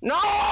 No!